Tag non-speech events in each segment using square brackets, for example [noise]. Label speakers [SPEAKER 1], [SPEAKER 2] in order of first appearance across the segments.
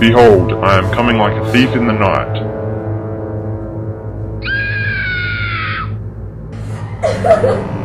[SPEAKER 1] Behold, I am coming like a thief in the night. [laughs]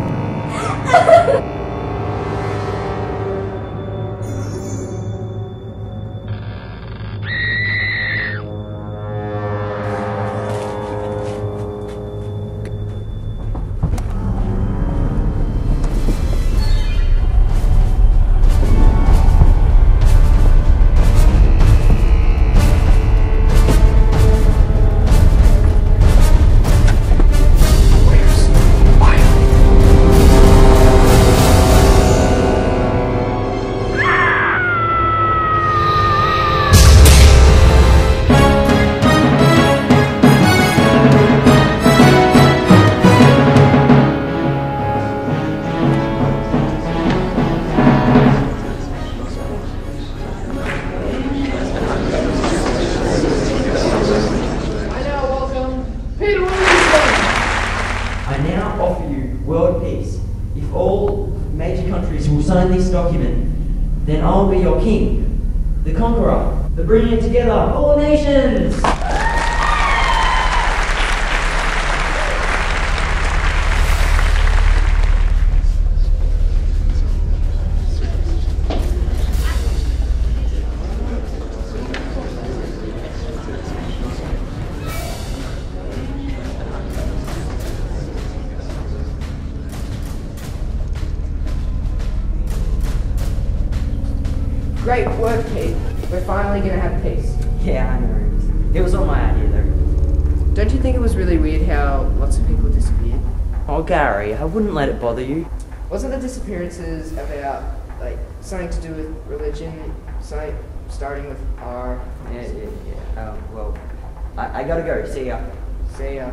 [SPEAKER 2] Great work, Pete. We're finally gonna have peace.
[SPEAKER 3] Yeah, I know. It was all my idea, though.
[SPEAKER 2] Don't you think it was really weird how lots of people disappeared?
[SPEAKER 3] Oh, Gary, I wouldn't let it bother you.
[SPEAKER 2] Wasn't the disappearances about like something to do with religion? Something starting with R.
[SPEAKER 3] Yeah, yeah, yeah. Um, well, I, I gotta go. See ya.
[SPEAKER 2] See uh.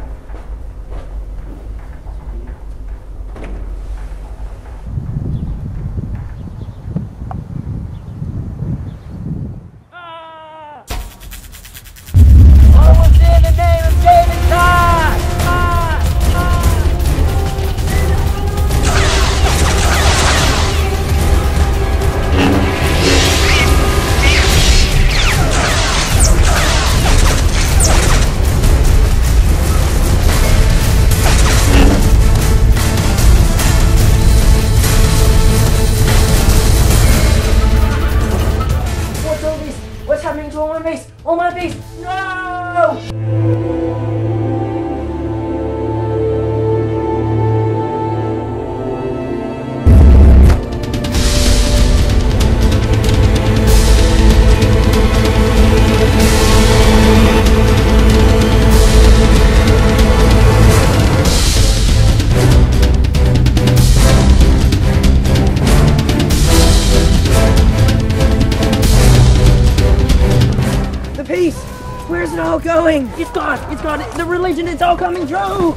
[SPEAKER 3] Going? It's gone! It's gone! The religion, it's all coming true!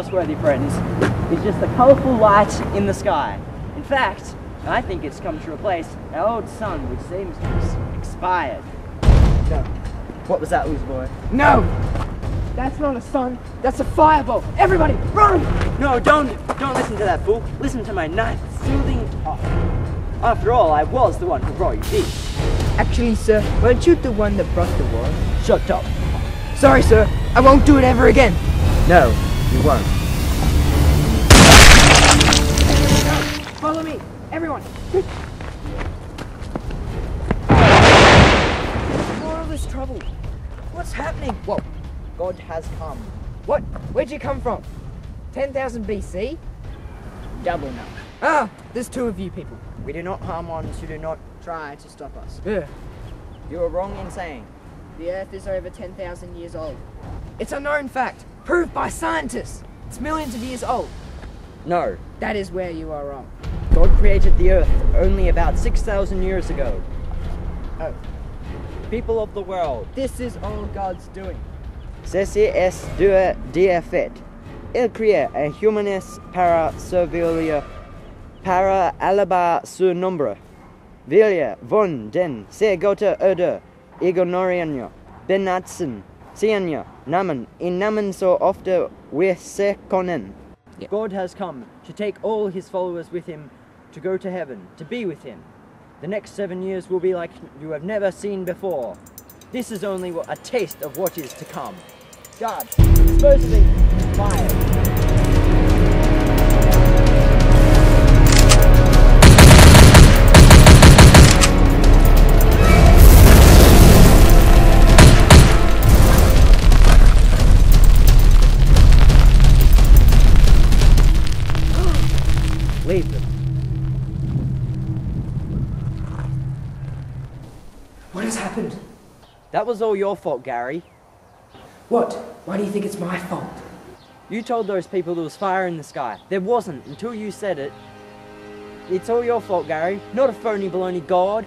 [SPEAKER 3] Trustworthy friends, is just a colourful light in the sky. In fact, I think it's come to replace our old sun, which seems to have expired.
[SPEAKER 2] No.
[SPEAKER 3] What was that, loose boy?
[SPEAKER 2] No! That's not a sun. That's a fireball. Everybody, run!
[SPEAKER 3] No, don't, don't listen to that fool. Listen to my nice, soothing talk. After all, I was the one who brought you this.
[SPEAKER 2] Actually, sir, weren't you the one that brought the war?
[SPEAKER 3] Shut up.
[SPEAKER 2] Sorry, sir. I won't do it ever again.
[SPEAKER 3] No, you won't.
[SPEAKER 2] Follow me, everyone.
[SPEAKER 3] All this trouble. What's happening?
[SPEAKER 2] Whoa.
[SPEAKER 3] God has come.
[SPEAKER 2] What? Where'd you come from? 10,000 BC?
[SPEAKER 3] Double now.
[SPEAKER 2] Ah, there's two of you people.
[SPEAKER 3] We do not harm ones who do not try to stop us.
[SPEAKER 2] Yeah.
[SPEAKER 3] You are wrong in saying.
[SPEAKER 2] The Earth is over 10,000 years old. It's a known fact, proved by scientists. It's millions of years old.
[SPEAKER 3] No,
[SPEAKER 2] That is where you are wrong.
[SPEAKER 3] God created the earth only about 6,000 years ago.
[SPEAKER 2] Oh,
[SPEAKER 3] People of the world,
[SPEAKER 2] this is all God's doing.
[SPEAKER 3] Ceci est deux dia fait. Il cria et humanis para servilia para alaba su nombre. Vilia von den se gota öder igonoriano benatsen sianya namen in namen so ofte we se konen. God has come to take all his followers with him to go to heaven, to be with him. The next seven years will be like you have never seen before. This is only a taste of what is to come. God, the fire. Was all your fault, Gary.
[SPEAKER 2] What? Why do you think it's my fault?
[SPEAKER 3] You told those people there was fire in the sky. There wasn't until you said it. It's all your fault, Gary. Not a phony baloney god.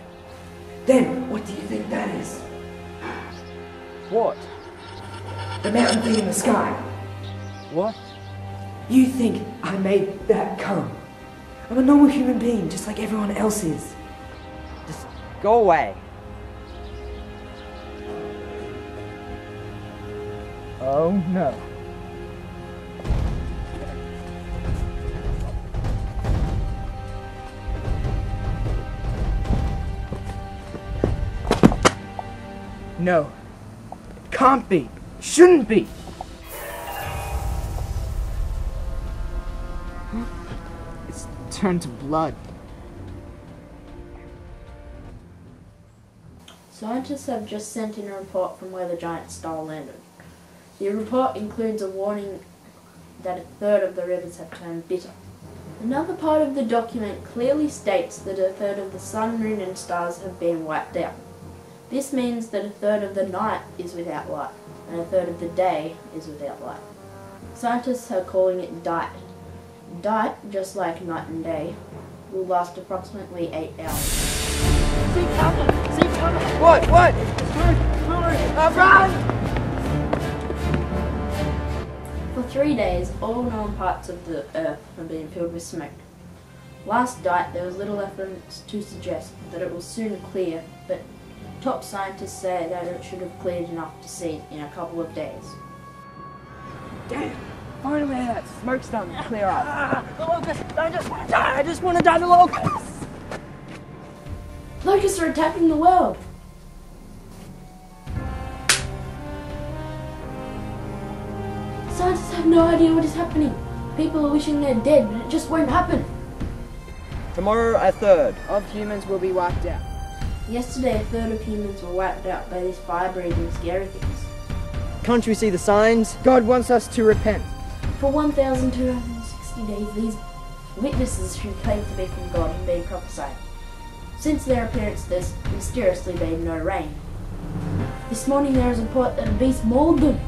[SPEAKER 2] Then, what do you think that is?
[SPEAKER 3] What?
[SPEAKER 2] The mountain thing in the sky.
[SPEAKER 3] What?
[SPEAKER 2] You think I made that come? I'm a normal human being, just like everyone else is.
[SPEAKER 3] Just go away.
[SPEAKER 2] Oh no. No. Can't be. Shouldn't be. It's turned to blood.
[SPEAKER 4] Scientists have just sent in a report from where the giant star landed. The report includes a warning that a third of the rivers have turned bitter. Another part of the document clearly states that a third of the sun, moon, and stars have been wiped out. This means that a third of the night is without light, and a third of the day is without light. Scientists are calling it diet. Diet, just like night and day, will last approximately 8 hours.
[SPEAKER 2] What? What? Uh, run!
[SPEAKER 4] Three days, all known parts of the Earth have been filled with smoke. Last night, there was little evidence to suggest that it will soon clear, but top scientists say that it should have cleared enough to see in a couple of days.
[SPEAKER 2] Damn! Finally, that smoke's starting to clear up. Ah, the locusts! I just want to die! I just want to die, the locusts!
[SPEAKER 4] Locusts are attacking the world! Have no idea what is happening. People are wishing they're dead, but it just won't happen.
[SPEAKER 3] Tomorrow, a third.
[SPEAKER 2] Of humans will be wiped out.
[SPEAKER 4] Yesterday, a third of humans were wiped out by these fire-breathing scary things.
[SPEAKER 3] Can't you see the signs?
[SPEAKER 2] God wants us to repent.
[SPEAKER 4] For 1,260 days, these witnesses who claim to be from God have been prophesied. Since their appearance, there's mysteriously been no rain. This morning, there is a report that a beast mauled them.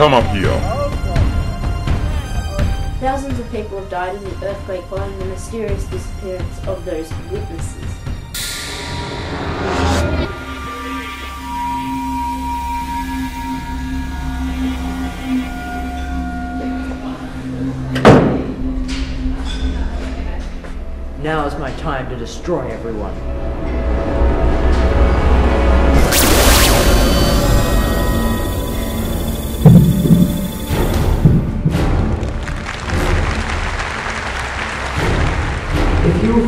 [SPEAKER 1] Come up here.
[SPEAKER 4] Thousands of people have died in the earthquake following the mysterious disappearance of those witnesses.
[SPEAKER 3] Now is my time to destroy everyone.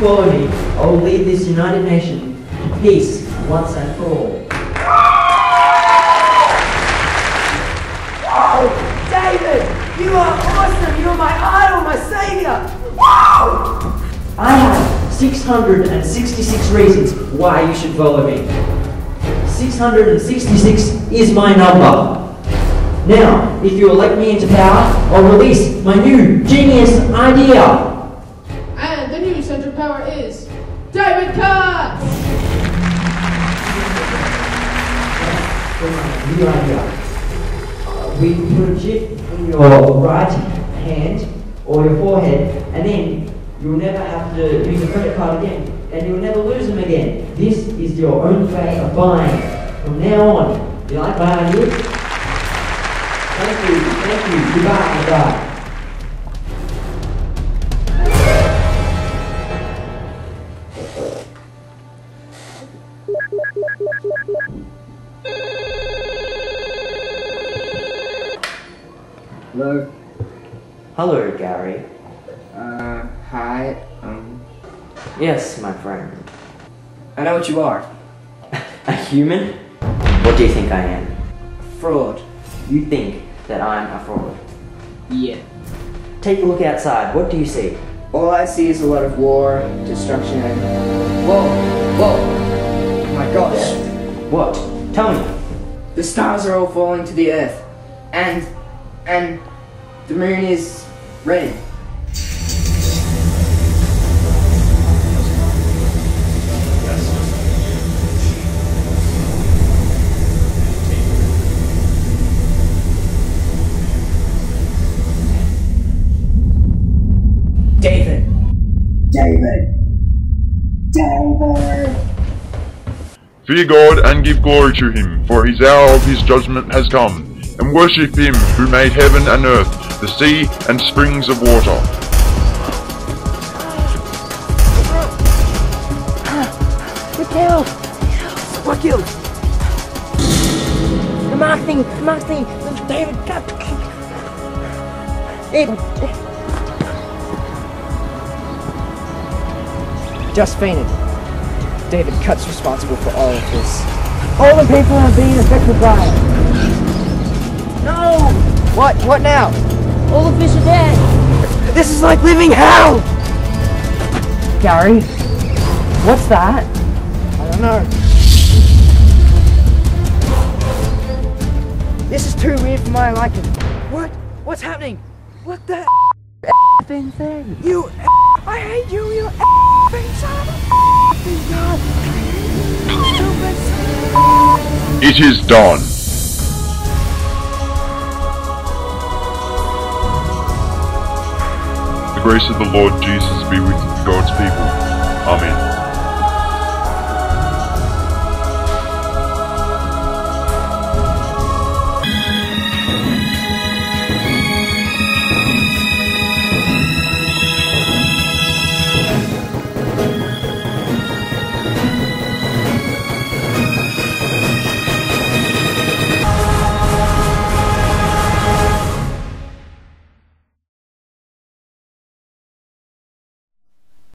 [SPEAKER 3] If you will follow me, I will lead this United Nation to peace once and for all.
[SPEAKER 2] Oh, David! You are awesome! You're my idol, my savior! Wow!
[SPEAKER 3] I have 666 reasons why you should follow me. 666 is my number. Now, if you elect me into power, I'll release my new genius idea.
[SPEAKER 5] David
[SPEAKER 3] my idea. Uh, we chip in your right hand or your forehead, and then You'll never have to use a credit card again, and you'll never lose them again. This is your only way of buying. From now on, you like buying this? Thank you, thank you. Goodbye, goodbye.
[SPEAKER 6] Hello.
[SPEAKER 3] Hello, Gary.
[SPEAKER 6] Uh, hi. Um,
[SPEAKER 3] Yes, my friend.
[SPEAKER 6] I know what you are. [laughs]
[SPEAKER 3] A human? What do you think I am?
[SPEAKER 6] A fraud.
[SPEAKER 3] You think that I'm a fraud.
[SPEAKER 6] Yeah.
[SPEAKER 3] Take a look outside. What do you see?
[SPEAKER 6] All I see is a lot of war, destruction, and whoa, whoa. Oh my gosh.
[SPEAKER 3] What? Tell me.
[SPEAKER 6] The stars are all falling to the earth, and and the moon is red. David. David. David.
[SPEAKER 1] Fear God and give glory to him, for his hour of his judgment has come. And worship him who made heaven and earth, the sea and springs of water.
[SPEAKER 2] We're killed! We're killed! The mark thing! The mark thing! David, cut! David! Just fainted. David Cut's responsible for all of this. All the people are being affected by it. No! What? What now?
[SPEAKER 4] All the fish are dead.
[SPEAKER 2] This is like living hell! Gary? What's that? I don't know. This is too weird for my liking. What? What's happening? What the thing thing? You I hate you, you effing son of a god! Stupid son of a
[SPEAKER 1] It is done. Grace of the Lord Jesus be with God's people. Amen.